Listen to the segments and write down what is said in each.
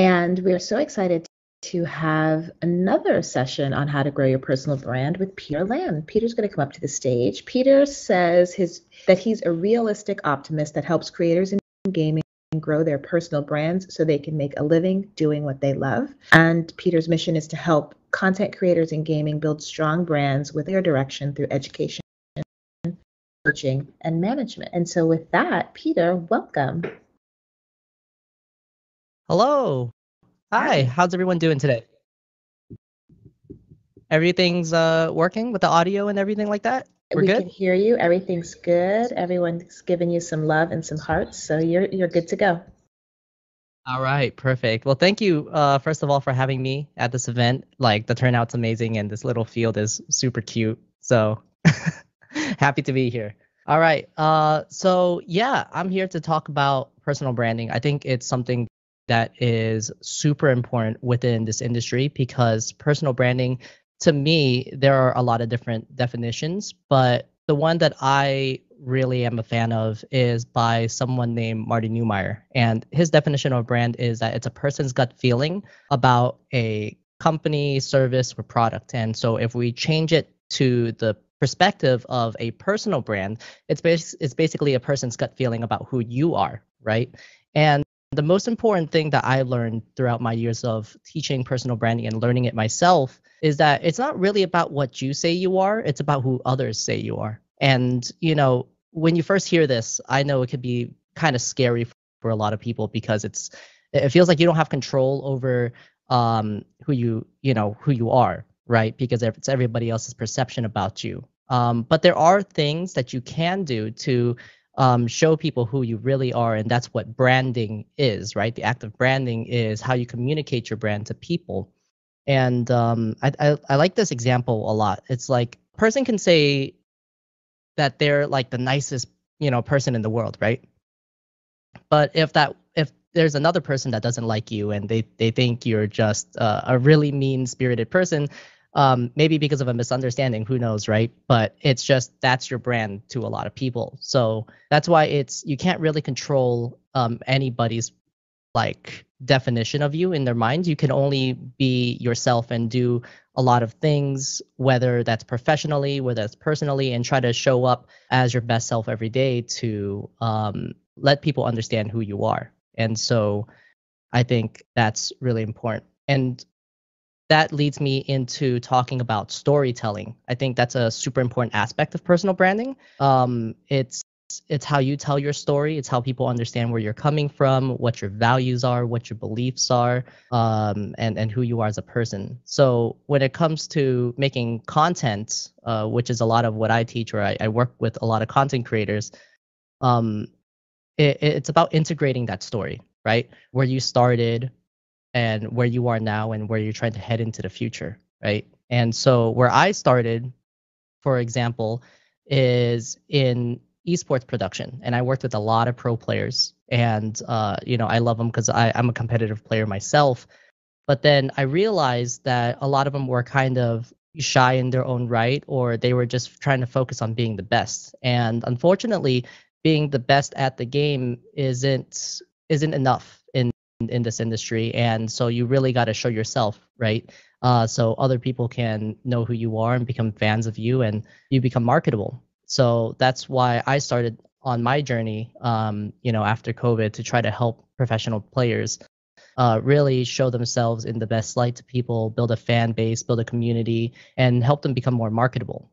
And we are so excited to have another session on how to grow your personal brand with Peter Lam. Peter's going to come up to the stage. Peter says his that he's a realistic optimist that helps creators in gaming grow their personal brands so they can make a living doing what they love. And Peter's mission is to help content creators in gaming build strong brands with their direction through education, coaching, and management. And so with that, Peter, welcome. Hello. Hi. How's everyone doing today? Everything's uh working with the audio and everything like that? We're we good? can hear you. Everything's good. Everyone's giving you some love and some hearts, so you're you're good to go. All right, perfect. Well, thank you uh first of all for having me at this event. Like the turnout's amazing and this little field is super cute. So happy to be here. All right. Uh so yeah, I'm here to talk about personal branding. I think it's something that is super important within this industry because personal branding to me there are a lot of different definitions but the one that i really am a fan of is by someone named marty neumeier and his definition of brand is that it's a person's gut feeling about a company service or product. And so if we change it to the perspective of a personal brand it's bas- it's basically a person's gut feeling about who you are right? And the most important thing that I learned throughout my years of teaching personal branding and learning it myself is that it's not really about what you say you are, it's about who others say you are. And, you know, when you first hear this, I know it could be kind of scary for a lot of people because it's it feels like you don't have control over um who you, you know, who you are, right? Because it's everybody else's perception about you. Um, but there are things that you can do to um, show people who you really are and that's what branding is right? The act of branding is how you communicate your brand to people. And um, I, I, I like this example a lot. It's like a person can say that they're like the nicest you know person in the world right? But if that if there's another person that doesn't like you and they they think you're just uh, a really mean spirited person um, maybe because of a misunderstanding who knows right? But it's just that's your brand to a lot of people. So that's why it's you can't really control um, anybody's like definition of you in their minds you can only be yourself and do a lot of things whether that's professionally whether that's personally and try to show up as your best self every day to um, let people understand who you are. And so i think that's really important. And that leads me into talking about storytelling. I think that's a super important aspect of personal branding. Um, it's it's how you tell your story. It's how people understand where you're coming from, what your values are, what your beliefs are, um, and and who you are as a person. So when it comes to making content, uh, which is a lot of what I teach, or I, I work with a lot of content creators, um, it, it's about integrating that story, right? Where you started, and where you are now and where you're trying to head into the future, right? And so where I started, for example, is in esports production, and I worked with a lot of pro players, and uh, you know I love them because I'm a competitive player myself. But then I realized that a lot of them were kind of shy in their own right, or they were just trying to focus on being the best. And unfortunately, being the best at the game isn't isn't enough in this industry and so you really got to show yourself right? Uh, so other people can know who you are and become fans of you and you become marketable. So that's why i started on my journey um, you know after covid to try to help professional players uh, really show themselves in the best light to people build a fan base build a community and help them become more marketable.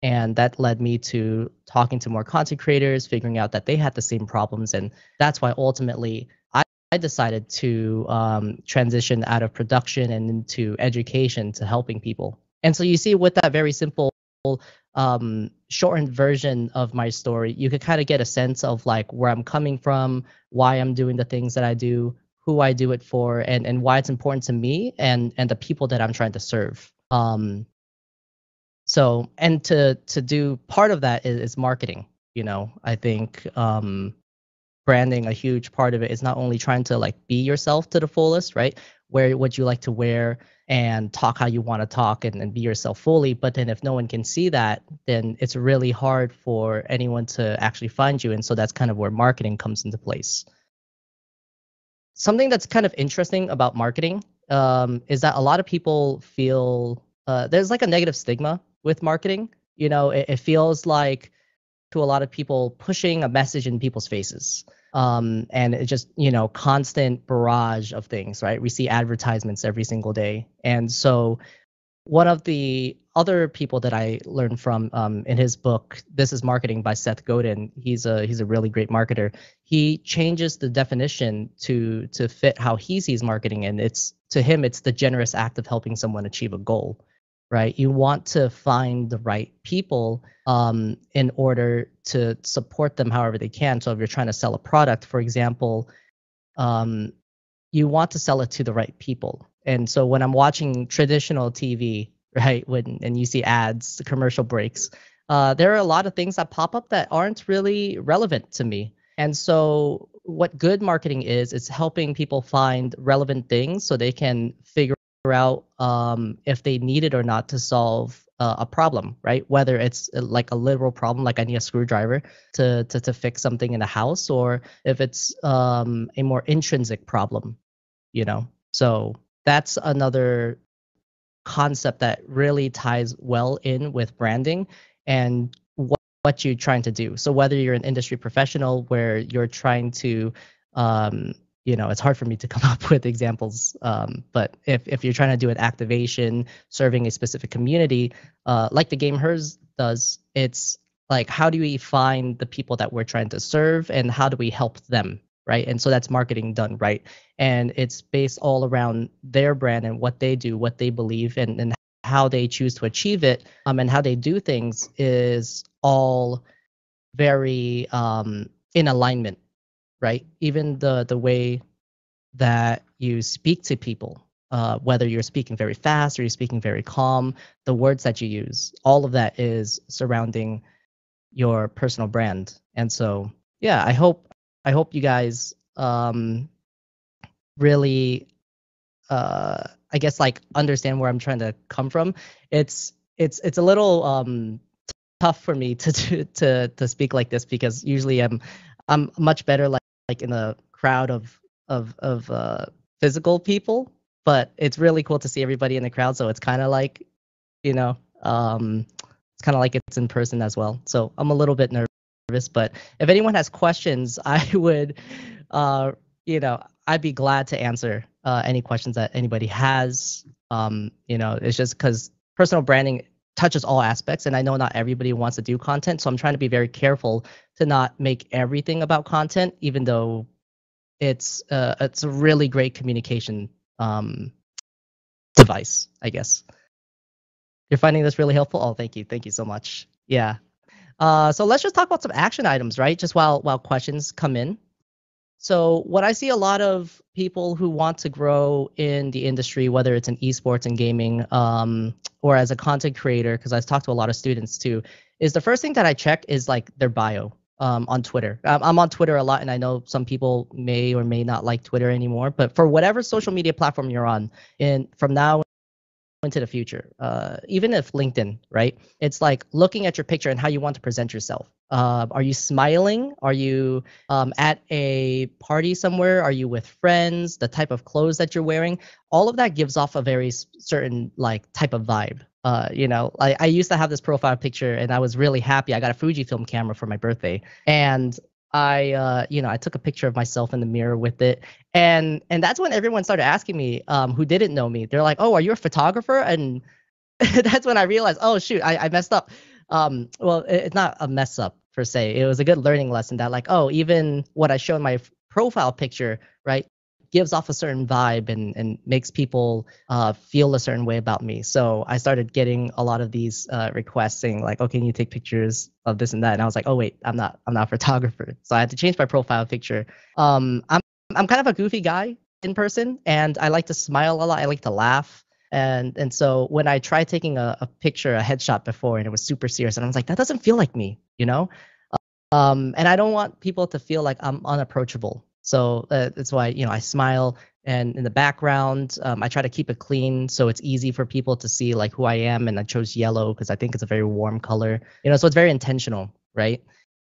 And that led me to talking to more content creators figuring out that they had the same problems and that's why ultimately I decided to um, transition out of production and into education to helping people. And so you see, with that very simple um, shortened version of my story, you could kind of get a sense of like where I'm coming from, why I'm doing the things that I do, who I do it for, and and why it's important to me and and the people that I'm trying to serve. Um, so and to to do part of that is, is marketing. You know, I think um, branding a huge part of it is not only trying to like be yourself to the fullest right wear what you like to wear and talk how you want to talk and, and be yourself fully but then if no one can see that then it's really hard for anyone to actually find you and so that's kind of where marketing comes into place something that's kind of interesting about marketing um, is that a lot of people feel uh, there's like a negative stigma with marketing. You know, it, it, feels like to a lot of people pushing a message in people's faces. Um, and it just, you know, constant barrage of things, right? We see advertisements every single day. And so one of the other people that I learned from um, in his book, This is Marketing by Seth Godin, he's a he's a really great marketer. He changes the definition to to fit how he sees marketing, and it's to him it's the generous act of helping someone achieve a goal, right? You want to find the right people um, in order to support them however they can. So if you're trying to sell a product, for example, um, you want to sell it to the right people and so when I'm watching traditional TV, right, when and you see ads, commercial breaks, uh, there are a lot of things that pop up that aren't really relevant to me. And so what good marketing is, is helping people find relevant things so they can figure out um, if they need it or not to solve uh, a problem, right? Whether it's uh, like a literal problem, like I need a screwdriver to to, to fix something in the house, or if it's um, a more intrinsic problem, you know. So that's another concept that really ties well in with branding and what, what you're trying to do. So whether you're an industry professional where you're trying to um, you know, it's hard for me to come up with examples. Um, but if, if you're trying to do an activation serving a specific community, uh, like the GameHers does, it's like how do we find the people that we're trying to serve and how do we help them right? And so that's marketing done right. And it's based all around their brand and what they do, what they believe, and, and how they choose to achieve it. Um, and how they do things is all very um, in alignment, right? Even the the way that you speak to people, uh, whether you're speaking very fast or you're speaking very calm, the words that you use, all of that is surrounding your personal brand. And so, yeah, I hope I hope you guys um, really, uh, I guess, like understand where I'm trying to come from. It's it's it's a little um, tough for me to, to to to speak like this because usually I'm I'm much better like like in a crowd of of of uh, physical people, but it's really cool to see everybody in the crowd. So it's kind of like, you know, um, it's kind of like it's in person as well. So I'm a little bit nervous. But if anyone has questions, I would, uh, you know, I'd be glad to answer uh, any questions that anybody has. Um, you know, it's just because personal branding touches all aspects, and I know not everybody wants to do content, so I'm trying to be very careful to not make everything about content, even though it's uh, it's a really great communication um, device, I guess. You're finding this really helpful? Oh, thank you, thank you so much. Yeah, uh, so let's just talk about some action items, right? Just while while questions come in. So what I see a lot of people who want to grow in the industry, whether it's in esports and gaming, um, or as a content creator, because I've talked to a lot of students too, is the first thing that I check is like their bio um, on Twitter. I'm on Twitter a lot, and I know some people may or may not like Twitter anymore. But for whatever social media platform you're on, and from now into the future. Uh, even if LinkedIn, right? It's like looking at your picture and how you want to present yourself. Uh, are you smiling? Are you um, at a party somewhere? Are you with friends? The type of clothes that you're wearing, all of that gives off a very certain like type of vibe. Uh, you know, I, I used to have this profile picture and I was really happy. I got a Fujifilm camera for my birthday, and I uh, you know I took a picture of myself in the mirror with it, and and that's when everyone started asking me um, who didn't know me. They're like, "Oh, are you a photographer?" And that's when I realized, oh shoot, I, I messed up. Um, well, it, it's not a mess up per se. It was a good learning lesson that like, oh, even what I show in my profile picture, right, gives off a certain vibe and and makes people uh, feel a certain way about me. So I started getting a lot of these uh, requests saying like, "Oh, can you take pictures of this and that?" And I was like, "Oh wait, I'm not I'm not a photographer." So I had to change my profile picture. Um, I'm I'm kind of a goofy guy in person, and I like to smile a lot. I like to laugh. And and so when I tried taking a, a picture, a headshot before, and it was super serious, and I was like, that doesn't feel like me, you know. Um, and I don't want people to feel like I'm unapproachable. So uh, that's why you know I smile and in the background um, I try to keep it clean so it's easy for people to see like who I am and I chose yellow because I think it's a very warm color. You know, so it's very intentional, right?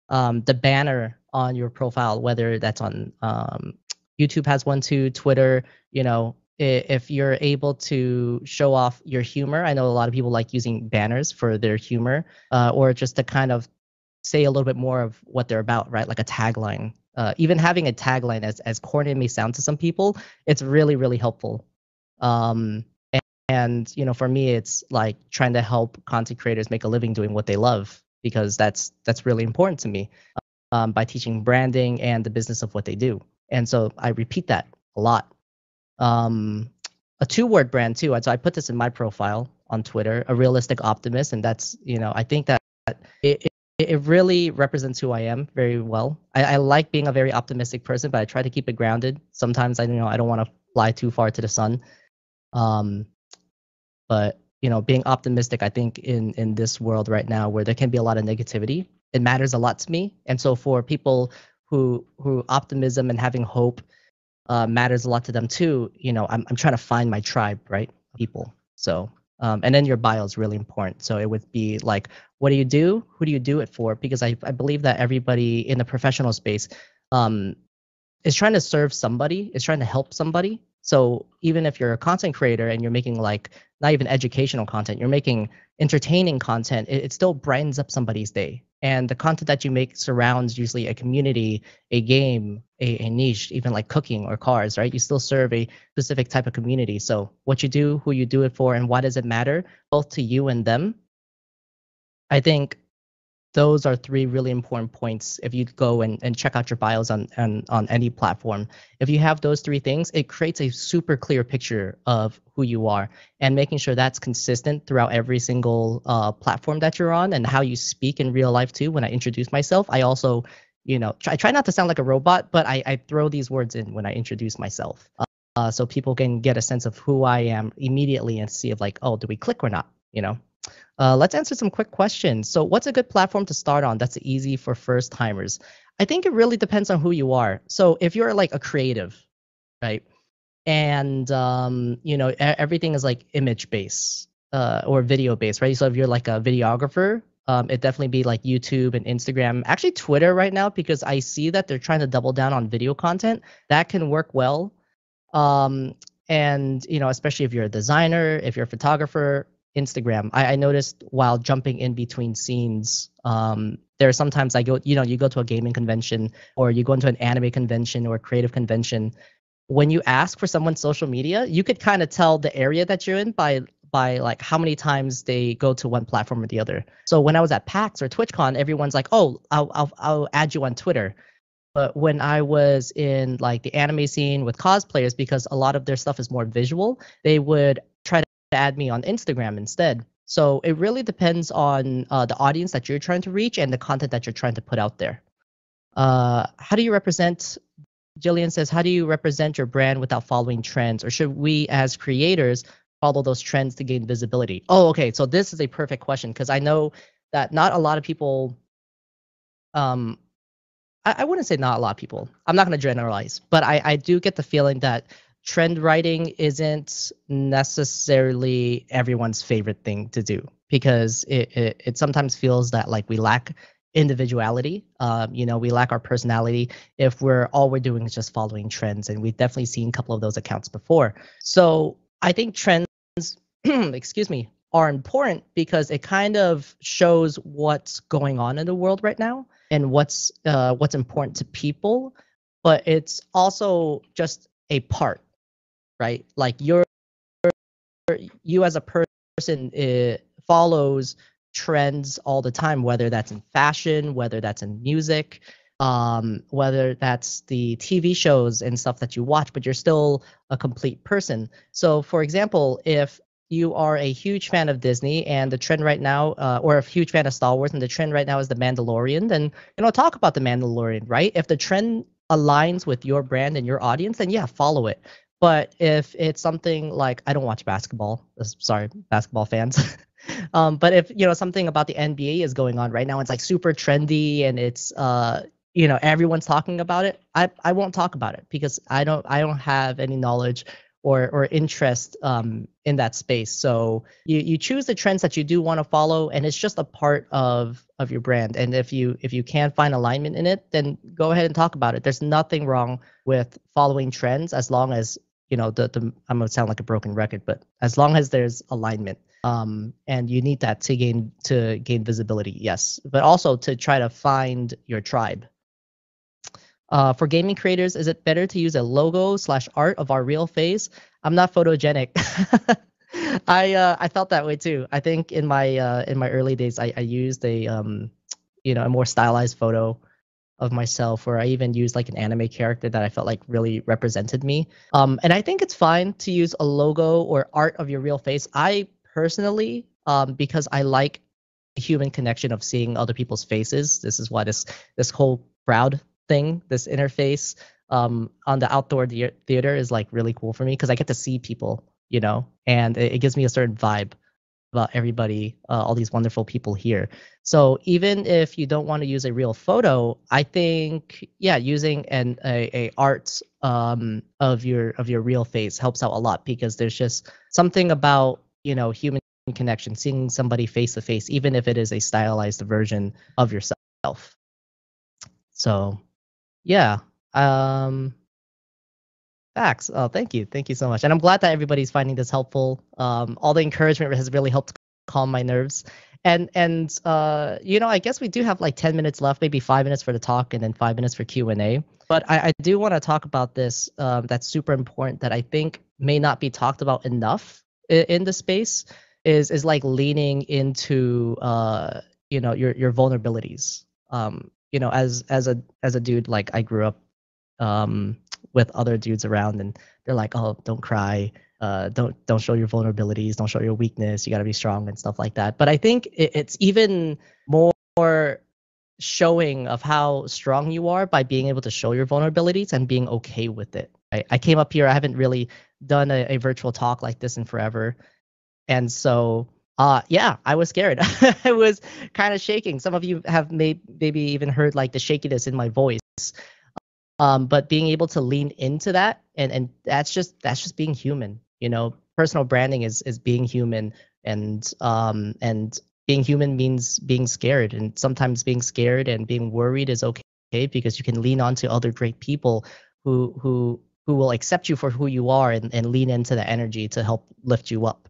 Um, the banner on your profile, whether that's on um, YouTube has one too, Twitter, you know, if you're able to show off your humor, I know a lot of people like using banners for their humor, uh, or just to kind of say a little bit more of what they're about, right? Like a tagline. Uh, even having a tagline, as as corny it may sound to some people, it's really really helpful. Um, and, and you know, for me, it's like trying to help content creators make a living doing what they love because that's that's really important to me um, by teaching branding and the business of what they do. And so I repeat that a lot um, a two word brand too. So I put this in my profile on Twitter, a realistic optimist, and that's you know I think that it, it, really represents who I am very well. I, I, like being a very optimistic person, but I try to keep it grounded. Sometimes I you know I don't want to fly too far to the sun. Um, but you know, being optimistic, I think in in this world right now where there can be a lot of negativity, it matters a lot to me. And so for people who who optimism and having hope uh, matters a lot to them too. You know, I'm I'm trying to find my tribe, right? People. So, um, and then your bio is really important. So it would be like, what do you do? Who do you do it for? Because I I believe that everybody in the professional space, um, is trying to serve somebody, is trying to help somebody. So even if you're a content creator and you're making like not even educational content, you're making entertaining content, it, it still brightens up somebody's day and the content that you make surrounds usually a community a game a, a, niche even like cooking or cars right? You still serve a specific type of community. So what you do who you do it for and why does it matter both to you and them? I think those are three really important points if you go and, and check out your bios on, on on any platform. If you have those three things it creates a super clear picture of who you are and making sure that's consistent throughout every single uh, platform that you're on and how you speak in real life too. When i introduce myself i also you know try, I try not to sound like a robot but i, I throw these words in when i introduce myself. Uh, so people can get a sense of who i am immediately and see if like oh do we click or not you know uh, let's answer some quick questions. So, what's a good platform to start on that's easy for first timers? I think it really depends on who you are. So, if you're like a creative, right, and um, you know everything is like image based uh, or video based, right? So, if you're like a videographer, um, it definitely be like YouTube and Instagram, actually Twitter right now because I see that they're trying to double down on video content. That can work well. Um, and you know, especially if you're a designer, if you're a photographer, Instagram. I, I noticed while jumping in between scenes, um, there are sometimes I go, you know, you go to a gaming convention or you go into an anime convention or a creative convention. When you ask for someone's social media, you could kind of tell the area that you're in by by like how many times they go to one platform or the other. So when I was at PAX or TwitchCon, everyone's like, "Oh, I'll I'll, I'll add you on Twitter." But when I was in like the anime scene with cosplayers, because a lot of their stuff is more visual, they would to add me on Instagram instead. So it really depends on uh, the audience that you're trying to reach and the content that you're trying to put out there. Uh, how do you represent? Jillian says, how do you represent your brand without following trends, or should we as creators follow those trends to gain visibility? Oh, okay. So this is a perfect question because I know that not a lot of people. Um, I, I wouldn't say not a lot of people. I'm not going to generalize, but I, I do get the feeling that trend writing isn't necessarily everyone's favorite thing to do because it, it, it sometimes feels that like we lack individuality. Um, you know we lack our personality if we're all we're doing is just following trends and we've definitely seen a couple of those accounts before. So i think trends excuse me are important because it kind of shows what's going on in the world right now and what's uh, what's important to people but it's also just a part right? Like you're you as a person uh, follows trends all the time, whether that's in fashion, whether that's in music, um, whether that's the TV shows and stuff that you watch, but you're still a complete person. So, for example, if you are a huge fan of Disney and the trend right now, uh, or a huge fan of Star Wars and the trend right now is the Mandalorian, then you know talk about the Mandalorian, right? If the trend aligns with your brand and your audience, then yeah, follow it. But if it's something like I don't watch basketball, uh, sorry, basketball fans. um, but if you know something about the NBA is going on right now, it's like super trendy and it's uh you know everyone's talking about it. I I won't talk about it because I don't I don't have any knowledge or or interest um, in that space. So you you choose the trends that you do want to follow, and it's just a part of of your brand. And if you if you can find alignment in it, then go ahead and talk about it. There's nothing wrong with following trends as long as you know the, the I'm gonna sound like a broken record, but as long as there's alignment. Um, and you need that to gain to gain visibility, yes, but also to try to find your tribe uh, for gaming creators, is it better to use a logo slash art of our real face? I'm not photogenic. I uh, I felt that way too. I think in my uh, in my early days, I, I used a um, you know a more stylized photo of myself, where I even used like an anime character that I felt like really represented me. Um, and I think it's fine to use a logo or art of your real face. I personally, um, because I like the human connection of seeing other people's faces. This is why this this whole crowd thing, this interface um, on the outdoor theater is like really cool for me because I get to see people, you know, and it, it gives me a certain vibe about everybody, uh, all these wonderful people here. So even if you don't want to use a real photo, I think yeah, using an a, a art um, of your of your real face helps out a lot because there's just something about you know human connection, seeing somebody face to face, even if it is a stylized version of yourself. So yeah. Um, facts. Oh, thank you. Thank you so much. And I'm glad that everybody's finding this helpful. Um, all the encouragement has really helped calm my nerves. And and uh, you know, I guess we do have like 10 minutes left, maybe five minutes for the talk, and then five minutes for Q and A. But I, I do want to talk about this. Um, that's super important that I think may not be talked about enough in, in the space. Is is like leaning into uh, you know your your vulnerabilities. Um, you know, as as a as a dude, like I grew up um, with other dudes around, and they're like, "Oh, don't cry, uh, don't don't show your vulnerabilities, don't show your weakness. You got to be strong and stuff like that." But I think it, it's even more showing of how strong you are by being able to show your vulnerabilities and being okay with it. I, I came up here. I haven't really done a, a virtual talk like this in forever, and so uh, yeah, I was scared. I was kind of shaking. Some of you have may, maybe even heard like the shakiness in my voice. Um, but being able to lean into that and and that's just that's just being human. You know, personal branding is is being human and um and being human means being scared and sometimes being scared and being worried is okay because you can lean on to other great people who who who will accept you for who you are and, and lean into the energy to help lift you up.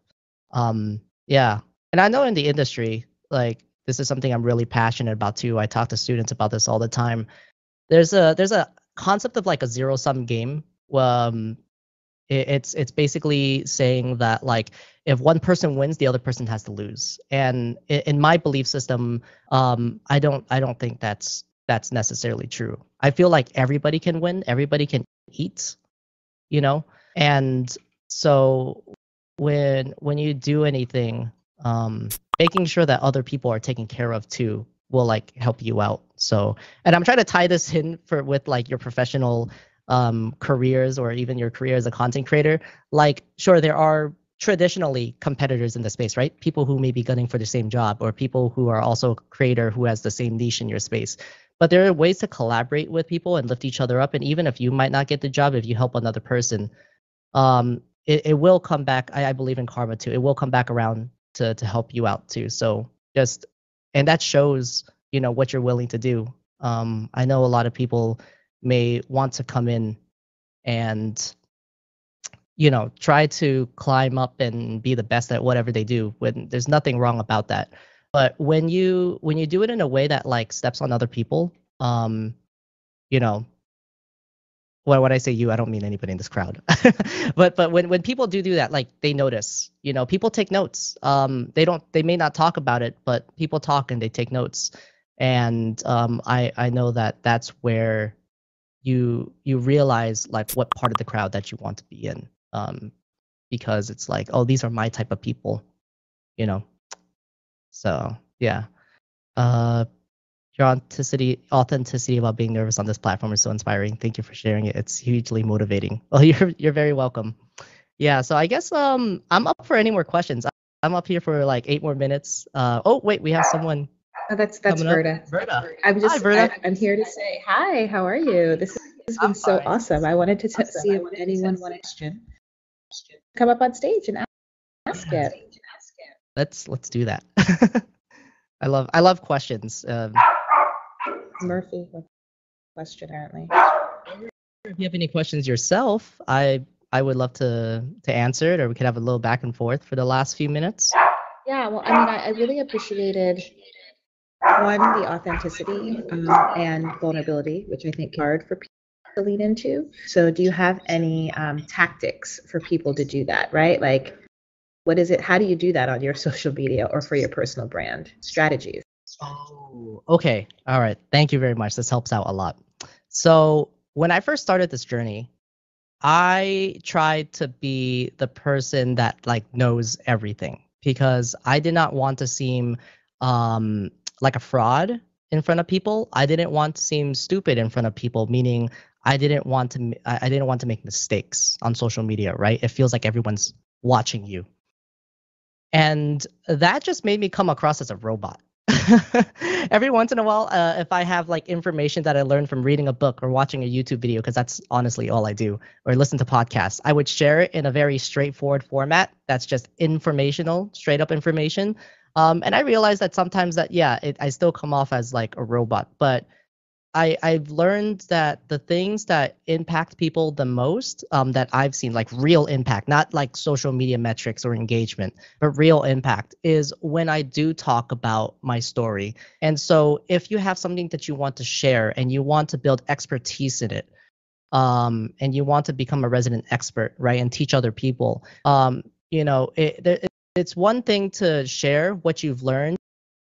Um, yeah. And I know in the industry, like this is something I'm really passionate about too. I talk to students about this all the time. There's a there's a concept of like a zero sum game. Um, it, it's it's basically saying that like if one person wins, the other person has to lose. And in, in my belief system, um, I don't I don't think that's that's necessarily true. I feel like everybody can win, everybody can eat, you know. And so when when you do anything, um, making sure that other people are taken care of too will like help you out. So, and I'm trying to tie this in for with like your professional um, careers or even your career as a content creator. Like, sure, there are traditionally competitors in the space, right? People who may be gunning for the same job or people who are also a creator who has the same niche in your space. But there are ways to collaborate with people and lift each other up. And even if you might not get the job, if you help another person, um, it, it will come back. I, I believe in karma too. It will come back around to to help you out too. So just and that shows you know what you're willing to do. Um, I know a lot of people may want to come in and you know try to climb up and be the best at whatever they do when there's nothing wrong about that but when you when you do it in a way that like steps on other people um you know well, when I say you, I don't mean anybody in this crowd. but but when when people do do that, like they notice, you know, people take notes. Um, they don't, they may not talk about it, but people talk and they take notes. And um, I I know that that's where you you realize like what part of the crowd that you want to be in. Um, because it's like, oh, these are my type of people, you know. So yeah. Uh, your authenticity authenticity about being nervous on this platform is so inspiring. Thank you for sharing it. It's hugely motivating. Well, you're you're very welcome. Yeah, so I guess um I'm up for any more questions. I'm up here for like eight more minutes. Uh oh wait, we have someone. Oh, that's that's Verda. Verda. I'm just hi, Verda. I, am here to say hi. How are you? This has been I'm so fine. awesome. I wanted to t- awesome. see if anyone wanted question. come up on stage and ask it. Let's let's do that. I love I love questions. Um, Murphy, with question apparently. If you have any questions yourself, I I would love to to answer it, or we could have a little back and forth for the last few minutes. Yeah, well, I mean, I, I really appreciated one the authenticity um, and vulnerability, which I think hard for people to lean into. So, do you have any um, tactics for people to do that? Right, like what is it? How do you do that on your social media or for your personal brand strategies? Oh, okay. All right. Thank you very much. This helps out a lot. So, when I first started this journey, I tried to be the person that like knows everything because I did not want to seem um, like a fraud in front of people. I didn't want to seem stupid in front of people, meaning I didn't want to I didn't want to make mistakes on social media, right? It feels like everyone's watching you. And that just made me come across as a robot. Every once in a while, uh, if I have like information that I learned from reading a book or watching a YouTube video, because that's honestly all I do, or listen to podcasts, I would share it in a very straightforward format that's just informational, straight up information. Um, and I realized that sometimes that yeah, it, I still come off as like a robot, but I I've learned that the things that impact people the most um, that I've seen like real impact, not like social media metrics or engagement, but real impact is when I do talk about my story. And so if you have something that you want to share and you want to build expertise in it, um, and you want to become a resident expert, right, and teach other people, um, you know, it, it, it's one thing to share what you've learned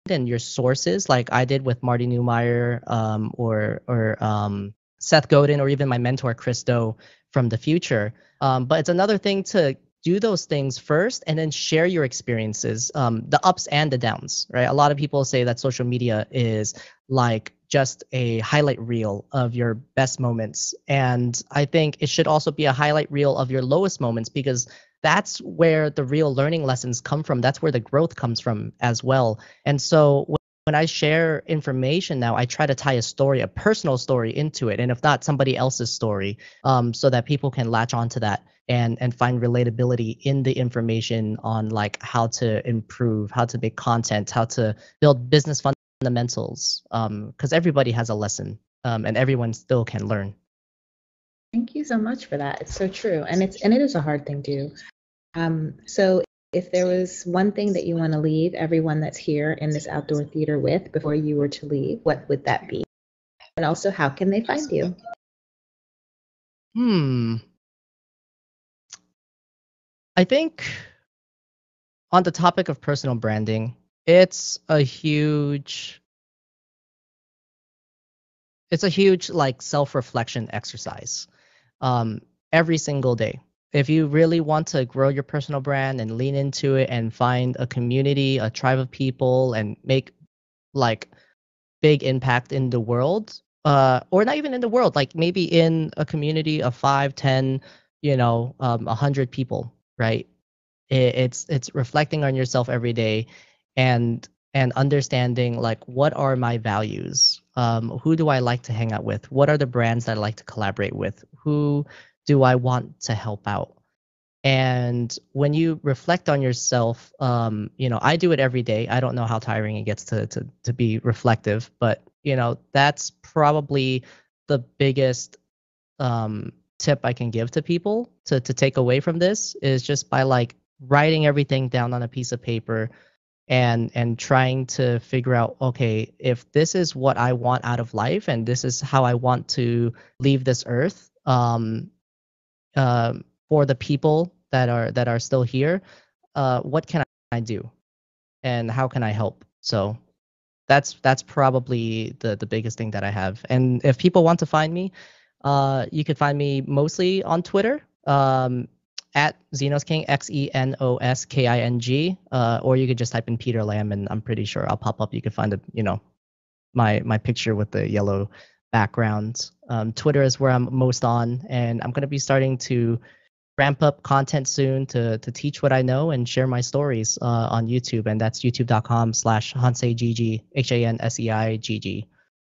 and your sources, like I did with Marty Neumeier um, or or um, Seth Godin, or even my mentor Chris from the Futur. Um, but it's another thing to do those things first and then share your experiences, um, the ups and the downs, right? A lot of people say that social media is like just a highlight reel of your best moments. And I think it should also be a highlight reel of your lowest moments because that's where the real learning lessons come from. That's where the growth comes from as well. And so when I share information now, I try to tie a story, a personal story into it, and if not, somebody else's story, um, so that people can latch onto that and and find relatability in the information on like how to improve, how to make content, how to build business fundamentals. Because um, everybody has a lesson, um, and everyone still can learn. Thank you so much for that. It's so true, and it's and it is a hard thing to um, so, if there was one thing that you want to leave everyone that's here in this outdoor theater with before you were to leave, what would that be? And also, how can they find you? Hmm. I think on the topic of personal branding, it's a huge it's a huge like self-reflection exercise um, every single day if you really want to grow your personal brand and lean into it and find a community, a tribe of people, and make like big impact in the world, uh, or not even in the world, like maybe in a community of five, ten, you know, um, a hundred people, right? It, it's it's reflecting on yourself every day, and and understanding like what are my values? Um, who do i like to hang out with? What are the brands that i like to collaborate with? Who do I want to help out? And when you reflect on yourself, um, you know, I do it every day. I don't know how tiring it gets to to to be reflective, but you know, that's probably the biggest um, tip I can give to people to to take away from this is just by like writing everything down on a piece of paper and and trying to figure out okay if this is what i want out of life and this is how i want to leave this earth um um, for the people that are that are still here, uh, what can I do, and how can I help? So that's that's probably the the biggest thing that I have. And if people want to find me, uh, you could find me mostly on Twitter. Um, at Xenos King, X E N O S K I N G, uh, or you could just type in Peter Lam, and I'm pretty sure I'll pop up. You could find a, you know, my my picture with the yellow background. Um, Twitter is where I'm most on, and I'm going to be starting to ramp up content soon to to teach what I know and share my stories uh, on YouTube, and that's youtube.com slash hanseigg, H-A-N-S-E-I-G-G.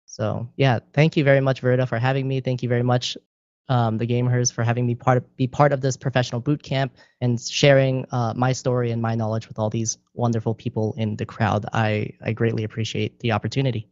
So yeah, thank you very much, Verda, for having me. Thank you very much, um, the GameHers for having me part of, be part of this professional boot camp and sharing uh, my story and my knowledge with all these wonderful people in the crowd. I, I greatly appreciate the opportunity.